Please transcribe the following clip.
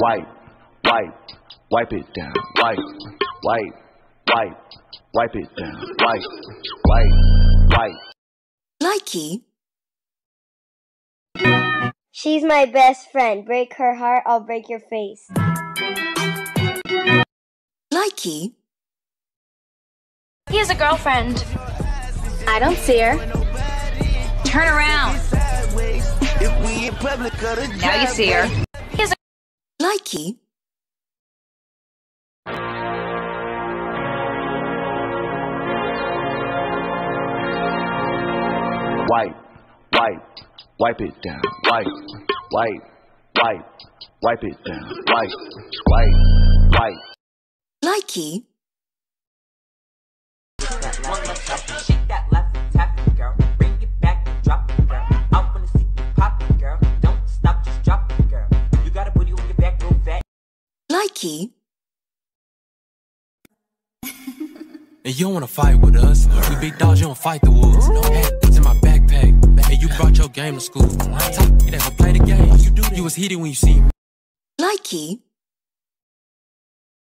wipe, wipe, wipe it down, wipe, wipe, wipe, wipe it down, wipe, wipe, wipe. Likey. She's my best friend. Break her heart, I'll break your face. Likey. He has a girlfriend. I don't see her. Turn around. Now you see her. Likey. wipe, wipe, wipe it down, wipe, wipe, wipe, wipe it down, wipe, wipe, wipe. Likey. And you don't wanna fight with us. We big dogs, you don't fight the wolves. Hey, it's in my backpack. And you brought your game to school. Top, you never play the game. You do You was heated when you seen me. Likey.